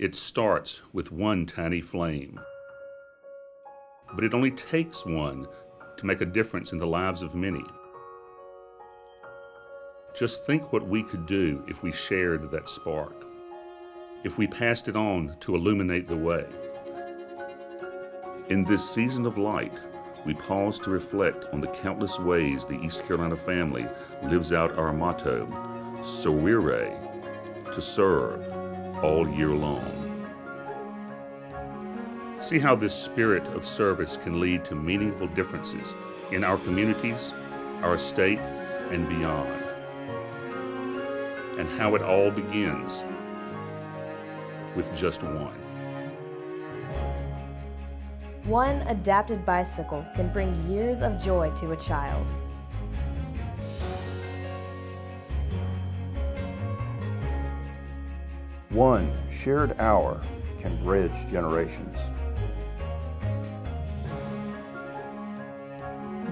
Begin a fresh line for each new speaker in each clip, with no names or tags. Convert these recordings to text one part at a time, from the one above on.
It starts with one tiny flame. But it only takes one to make a difference in the lives of many. Just think what we could do if we shared that spark, if we passed it on to illuminate the way. In this season of light, we pause to reflect on the countless ways the East Carolina family lives out our motto, Servire, to serve all year long. See how this spirit of service can lead to meaningful differences in our communities, our state, and beyond. And how it all begins with just one.
One adapted bicycle can bring years of joy to a child.
One shared hour can bridge generations.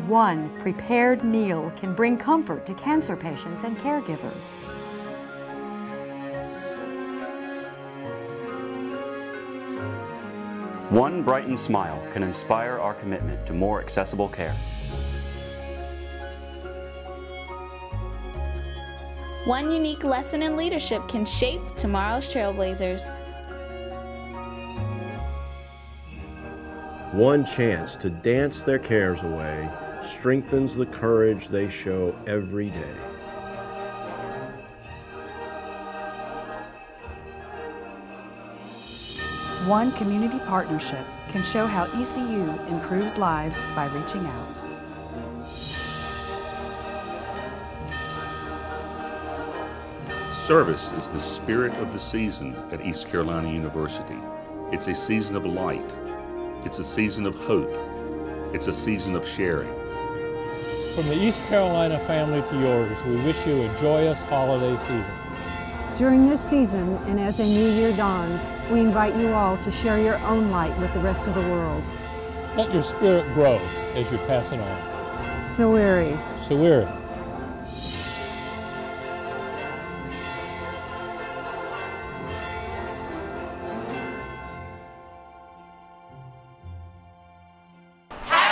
One prepared meal can bring comfort to cancer patients and caregivers.
One brightened smile can inspire our commitment to more accessible care.
One unique lesson in leadership can shape tomorrow's trailblazers.
One chance to dance their cares away strengthens the courage they show every day.
One community partnership can show how ECU improves lives by reaching out.
Service is the spirit of the season at East Carolina University. It's a season of light. It's a season of hope. It's a season of sharing.
From the East Carolina family to yours, we wish you a joyous holiday season.
During this season, and as a new year dawns, we invite you all to share your own light with the rest of the world.
Let your spirit grow as you pass it on.
Servire.
Servire.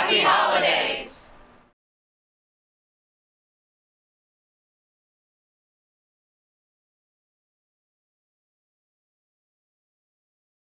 Happy holidays!